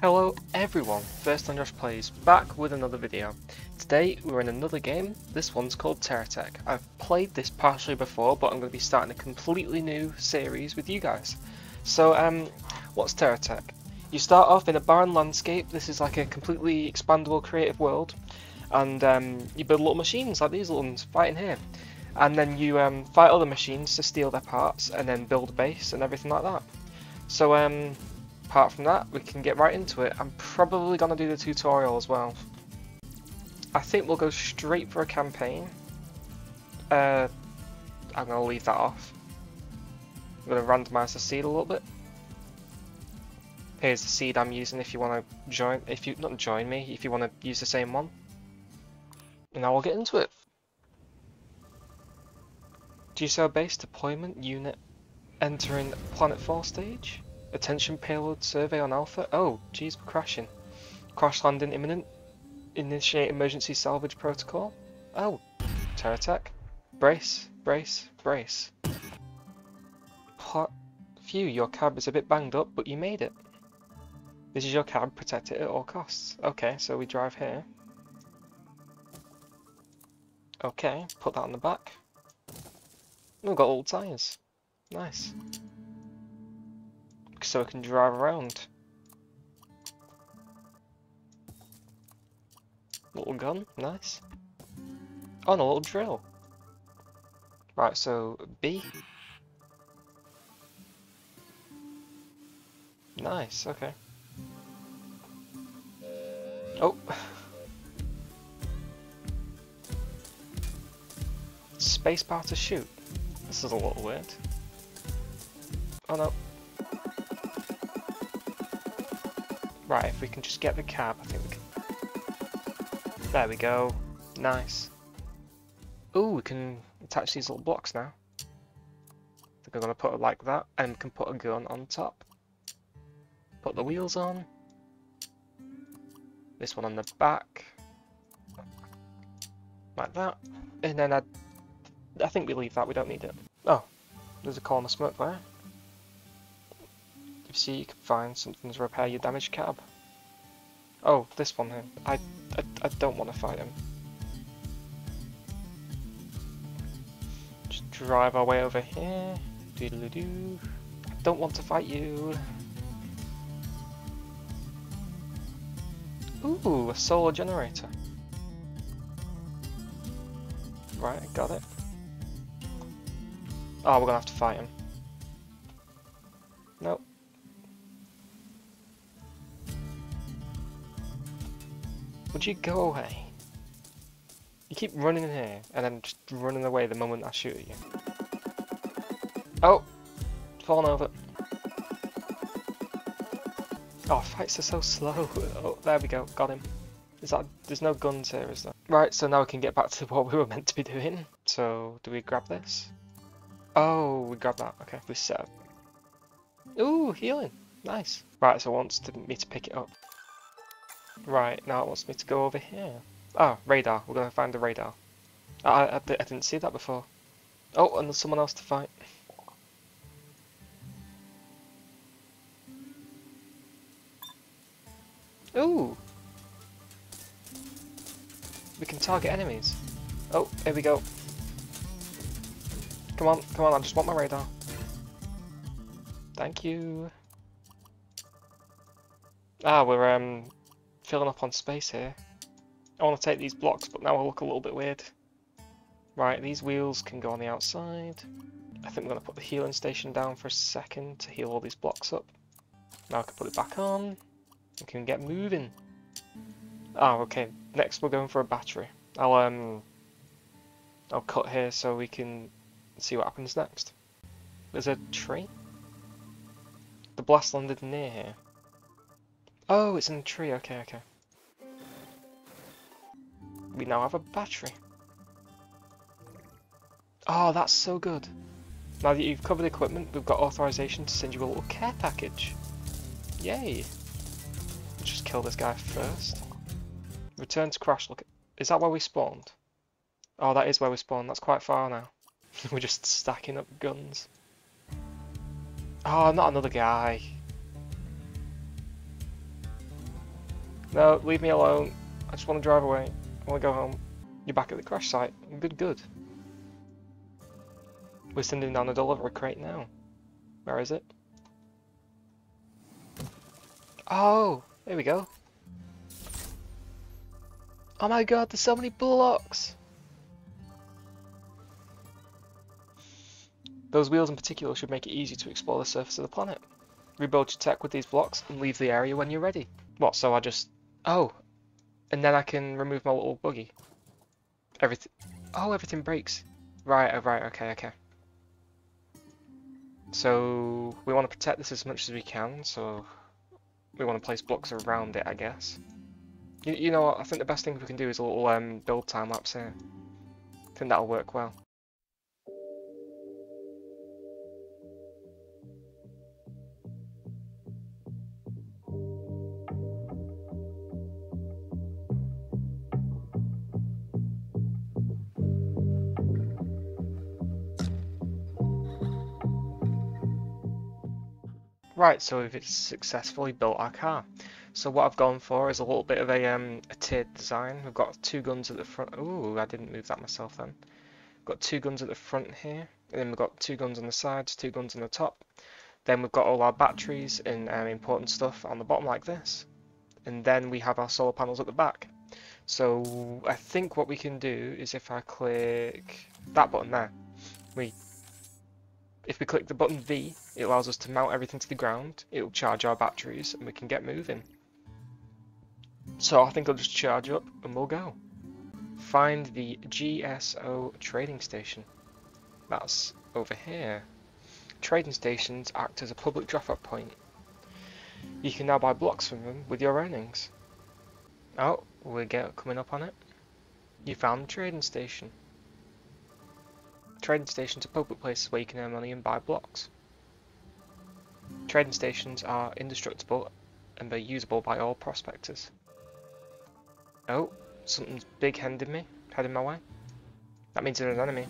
Hello everyone, Firstdan Josh Plays, back with another video. Today we're in another game, this one's called Terratech. I've played this partially before, but I'm going to be starting a completely new series with you guys. So, um, what's Terratech? You start off in a barren landscape, this is like a completely expandable creative world, and um, you build little machines like these little ones fighting here. And then you um, fight other machines to steal their parts, and then build a base and everything like that. So, um, apart from that, we can get right into it. I'm probably going to do the tutorial as well. I think we'll go straight for a campaign. Uh, I'm going to leave that off. I'm going to randomise the seed a little bit. Here's the seed I'm using if you want to join, if you, not join me, if you want to use the same one. And now we'll get into it. do you GSO base deployment unit entering planet 4 stage. Attention payload survey on Alpha. Oh, geez, we're crashing. Crash landing imminent. Initiate emergency salvage protocol. Oh, Terratech. Brace, brace, brace. Hot. Phew, your cab is a bit banged up, but you made it. This is your cab, protect it at all costs. Okay, so we drive here. Okay, put that on the back. We've got old tyres. Nice so I can drive around. Little gun, nice. Oh, and a little drill. Right, so B. Nice, okay. Oh. Spacebar to shoot. This is a little weird. Oh no. Right, if we can just get the cab, I think we can... There we go. Nice. Ooh, we can attach these little blocks now. I think I'm going to put it like that, and can put a gun on top. Put the wheels on. This one on the back. Like that. And then I, I think we leave that, we don't need it. Oh, there's a corner smoke there see you can find something to repair your damaged cab. Oh, this one here. I, I, I don't want to fight him. Just drive our way over here. Doodle doo. I don't want to fight you. Ooh, a solar generator. Right, I got it. Oh, we're gonna have to fight him. Nope. Would you go away? You keep running in here, and then just running away the moment I shoot at you. Oh! Fallen over. Oh, fights are so slow. Oh, there we go, got him. Is that, there's no guns here, is there? Right, so now we can get back to what we were meant to be doing. So, do we grab this? Oh, we grab that. Okay, we set up. Ooh, healing. Nice. Right, so it wants to, me to pick it up. Right, now it wants me to go over here. Ah, radar. We're going to find the radar. I, I, I didn't see that before. Oh, and there's someone else to fight. Ooh! We can target enemies. Oh, here we go. Come on, come on, I just want my radar. Thank you. Ah, we're um filling up on space here. I want to take these blocks, but now I look a little bit weird. Right, these wheels can go on the outside. I think we're going to put the healing station down for a second to heal all these blocks up. Now I can put it back on. We can get moving. Oh, okay. Next we're going for a battery. I'll um, I'll cut here so we can see what happens next. There's a tree. The blast landed near here. Oh, it's in a tree. Okay, okay. We now have a battery. Oh, that's so good. Now that you've covered equipment, we've got authorization to send you a little care package. Yay. Let's just kill this guy first. Return to crash. Look, is that where we spawned? Oh, that is where we spawned. That's quite far now. We're just stacking up guns. Oh, not another guy. No, leave me alone. I just want to drive away. I want to go home. You're back at the crash site. Good, good. We're sending down a delivery crate now. Where is it? Oh, there we go. Oh my god, there's so many blocks! Those wheels in particular should make it easy to explore the surface of the planet. Rebuild your tech with these blocks and leave the area when you're ready. What, so I just... Oh! And then I can remove my little buggy. Everything... Oh, everything breaks. Right, oh, right, okay, okay. So, we want to protect this as much as we can, so... We want to place blocks around it, I guess. You, you know what, I think the best thing we can do is a little um, build time lapse here. I think that'll work well. Right, so we've successfully built our car. So what I've gone for is a little bit of a, um, a tiered design. We've got two guns at the front. Oh, I didn't move that myself then. Got two guns at the front here, and then we've got two guns on the sides, two guns on the top. Then we've got all our batteries and um, important stuff on the bottom like this. And then we have our solar panels at the back. So I think what we can do is if I click that button there, we if we click the button V, it allows us to mount everything to the ground, it will charge our batteries and we can get moving. So I think I'll just charge up and we'll go. Find the GSO trading station. That's over here. Trading stations act as a public drop-off point. You can now buy blocks from them with your earnings. Oh, we're get, coming up on it. You found the trading station. Trading stations are public places where you can earn money and buy blocks. Trading stations are indestructible and they're usable by all prospectors. Oh, something's big heading me, heading my way. That means there's an enemy.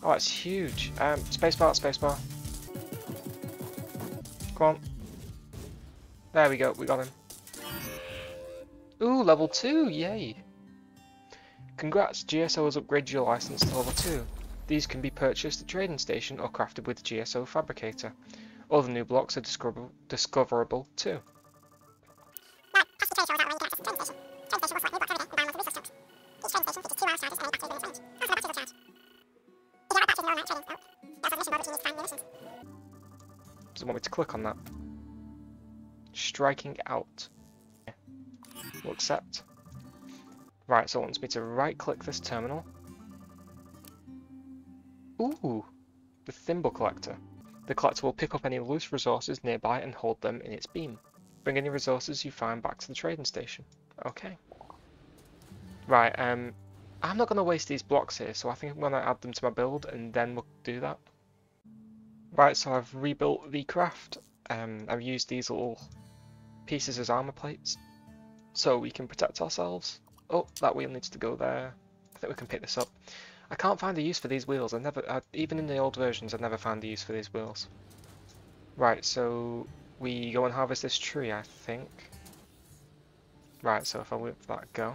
Oh, it's huge. Um, spacebar, spacebar. Come on. There we go, we got him. Ooh, level 2, yay! Congrats, GSO has upgraded your license to level 2. These can be purchased at trading station or crafted with GSO Fabricator. Other new blocks are discoverable, discoverable too. Does it want me to click on that? Striking out. We'll accept. Right, so it wants me to right click this terminal Ooh, the thimble collector. The collector will pick up any loose resources nearby and hold them in its beam. Bring any resources you find back to the trading station. Okay. Right, um, I'm not going to waste these blocks here, so I think I'm going to add them to my build and then we'll do that. Right, so I've rebuilt the craft. Um, I've used these little pieces as armor plates so we can protect ourselves. Oh, that wheel needs to go there. I think we can pick this up. I can't find the use for these wheels. I never, I, even in the old versions, I never found the use for these wheels. Right, so we go and harvest this tree, I think. Right, so if I let that go.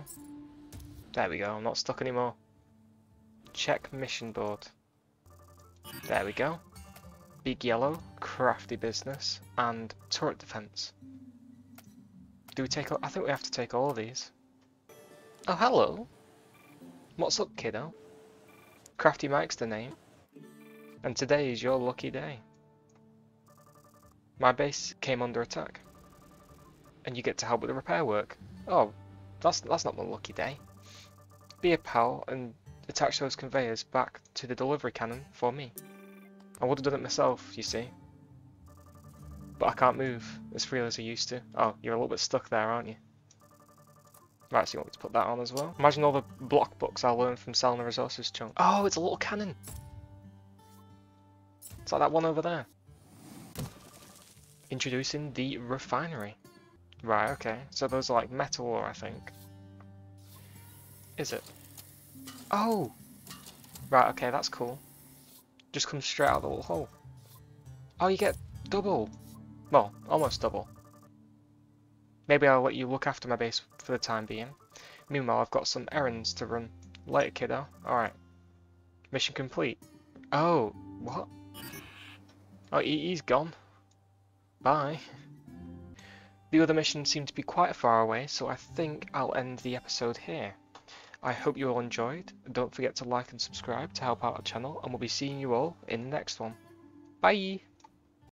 There we go, I'm not stuck anymore. Check mission board. There we go. Big yellow, crafty business, and turret defense. Do we take? I think we have to take all of these. Oh, hello. What's up, kiddo? Crafty Mike's the name. And today is your lucky day. My base came under attack. And you get to help with the repair work. Oh, that's that's not my lucky day. Be a pal and attach those conveyors back to the delivery cannon for me. I would have done it myself, you see. But I can't move as freely as I used to. Oh, you're a little bit stuck there, aren't you? Right, so you want me to put that on as well? Imagine all the Block Bucks I learned from selling the resources chunk. Oh, it's a little cannon! It's like that one over there. Introducing the refinery. Right, okay. So those are like metal ore, I think. Is it? Oh! Right, okay, that's cool. Just comes straight out of the little hole. Oh, you get double. Well, almost double. Maybe I'll let you look after my base for the time being. Meanwhile, I've got some errands to run. Later, kiddo. Alright. Mission complete. Oh, what? Oh, he, has gone. Bye. The other missions seem to be quite far away, so I think I'll end the episode here. I hope you all enjoyed. Don't forget to like and subscribe to help out our channel, and we'll be seeing you all in the next one. Bye!